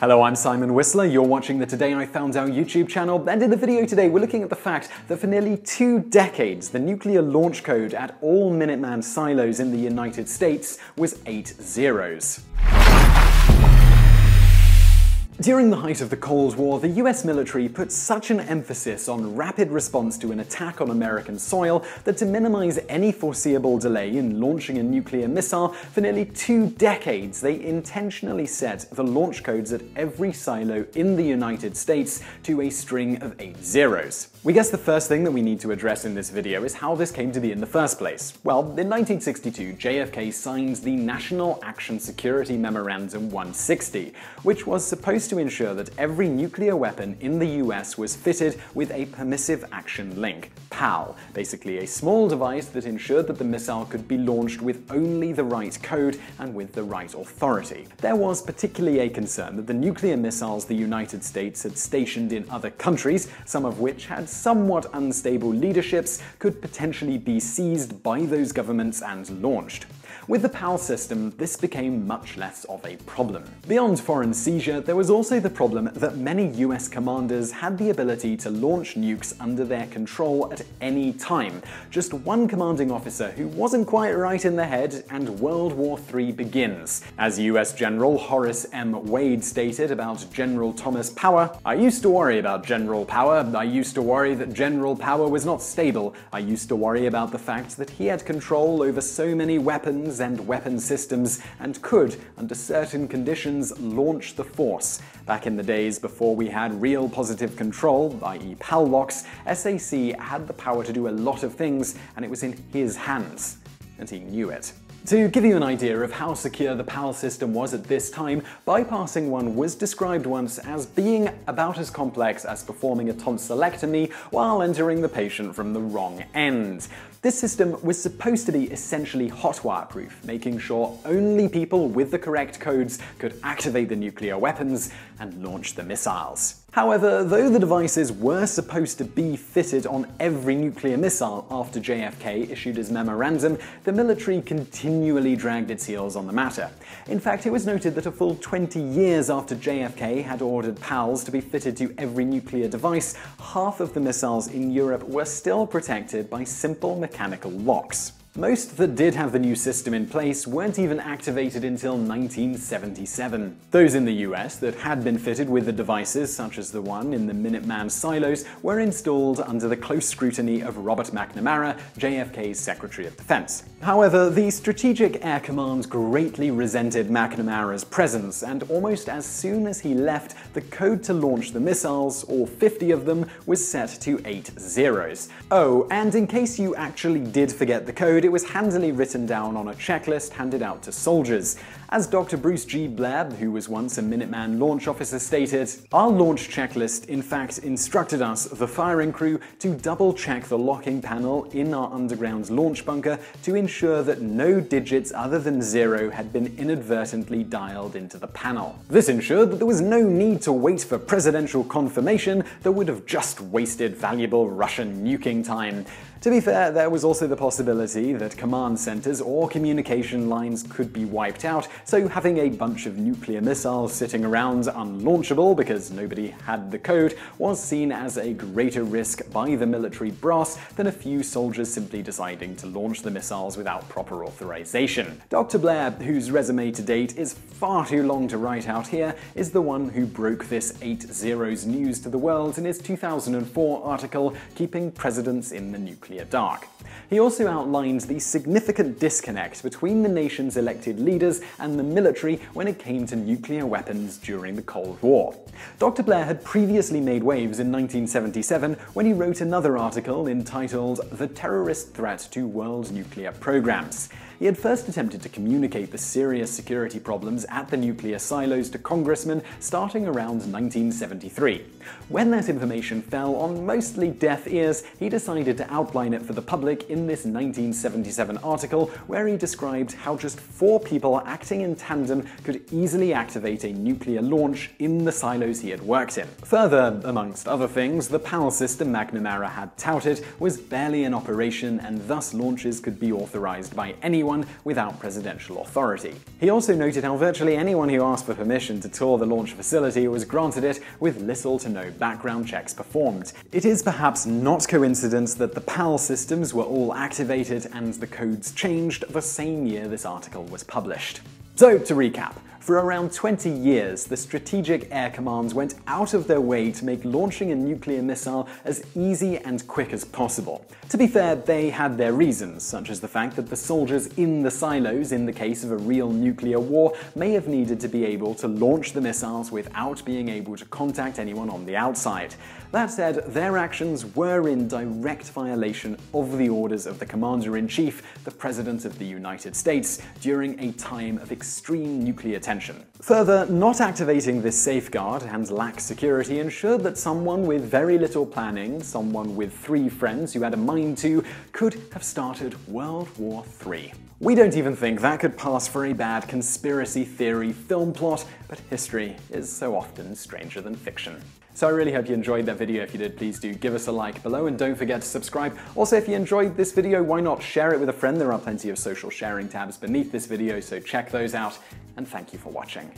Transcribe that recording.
Hello, I'm Simon Whistler. You're watching the Today I Found Out YouTube channel, and in the video today, we're looking at the fact that for nearly two decades, the nuclear launch code at all Minuteman silos in the United States was eight zeros. During the height of the Cold War, the US military put such an emphasis on rapid response to an attack on American soil that to minimize any foreseeable delay in launching a nuclear missile, for nearly two decades they intentionally set the launch codes at every silo in the United States to a string of eight zeros. We guess the first thing that we need to address in this video is how this came to be in the first place. Well, in 1962, JFK signs the National Action Security Memorandum 160, which was supposed to ensure that every nuclear weapon in the US was fitted with a Permissive Action Link, PAL, basically a small device that ensured that the missile could be launched with only the right code and with the right authority. There was particularly a concern that the nuclear missiles the United States had stationed in other countries, some of which had somewhat unstable leaderships, could potentially be seized by those governments and launched. With the PAL system, this became much less of a problem. Beyond foreign seizure, there was also the problem that many US commanders had the ability to launch nukes under their control at any time. Just one commanding officer who wasn't quite right in the head, and World War III begins. As US General Horace M. Wade stated about General Thomas Power, I used to worry about General Power. I used to worry that General Power was not stable. I used to worry about the fact that he had control over so many weapons and weapon systems and could, under certain conditions, launch the Force. Back in the days before we had real positive control, i.e., PAL locks, SAC had the power to do a lot of things, and it was in his hands. And he knew it. To give you an idea of how secure the PAL system was at this time, bypassing one was described once as being about as complex as performing a tonsillectomy while entering the patient from the wrong end. This system was supposed to be essentially hotwire proof, making sure only people with the correct codes could activate the nuclear weapons and launch the missiles. However, though the devices were supposed to be fitted on every nuclear missile after JFK issued his memorandum, the military continually dragged its heels on the matter. In fact, it was noted that a full 20 years after JFK had ordered PALs to be fitted to every nuclear device, half of the missiles in Europe were still protected by simple mechanical locks. Most that did have the new system in place weren't even activated until 1977. Those in the US that had been fitted with the devices, such as the one in the Minuteman silos, were installed under the close scrutiny of Robert McNamara, JFK's Secretary of Defense. However, the Strategic Air Command greatly resented McNamara's presence, and almost as soon as he left, the code to launch the missiles, all 50 of them, was set to 8 zeros. Oh, and in case you actually did forget the code, it was handily written down on a checklist handed out to soldiers. As Dr. Bruce G. Blair, who was once a Minuteman launch officer, stated, Our launch checklist in fact instructed us, the firing crew, to double check the locking panel in our underground launch bunker to ensure that no digits other than zero had been inadvertently dialed into the panel. This ensured that there was no need to wait for presidential confirmation that would have just wasted valuable Russian nuking time. To be fair, there was also the possibility that command centers or communication lines could be wiped out, so having a bunch of nuclear missiles sitting around unlaunchable because nobody had the code was seen as a greater risk by the military brass than a few soldiers simply deciding to launch the missiles without proper authorization. Dr. Blair, whose resume to date is far too long to write out here, is the one who broke this 8 zeros news to the world in his 2004 article Keeping Presidents in the Nuclear dark. He also outlined the significant disconnect between the nation's elected leaders and the military when it came to nuclear weapons during the Cold War. Dr. Blair had previously made waves in 1977 when he wrote another article entitled The Terrorist Threat to World Nuclear Programs. He had first attempted to communicate the serious security problems at the nuclear silos to congressmen starting around 1973. When that information fell on mostly deaf ears, he decided to outline it for the public in this 1977 article where he described how just four people acting in tandem could easily activate a nuclear launch in the silos he had worked in. Further, amongst other things, the PAL system McNamara had touted was barely in operation and thus launches could be authorized by anyone anyone without presidential authority. He also noted how virtually anyone who asked for permission to tour the launch facility was granted it with little to no background checks performed. It is perhaps not coincidence that the PAL systems were all activated and the codes changed the same year this article was published. So, to recap, for around 20 years, the Strategic Air Commands went out of their way to make launching a nuclear missile as easy and quick as possible. To be fair, they had their reasons, such as the fact that the soldiers in the silos, in the case of a real nuclear war, may have needed to be able to launch the missiles without being able to contact anyone on the outside. That said, their actions were in direct violation of the orders of the Commander in Chief, the President of the United States, during a time of extreme nuclear tension attention. Further, not activating this safeguard and lax security ensured that someone with very little planning, someone with three friends who had a mind to, could have started World War III. We don't even think that could pass for a bad conspiracy theory film plot, but history is so often stranger than fiction. So I really hope you enjoyed that video. If you did, please do give us a like below and don't forget to subscribe. Also, if you enjoyed this video, why not share it with a friend? There are plenty of social sharing tabs beneath this video, so check those out. And thank you for watching.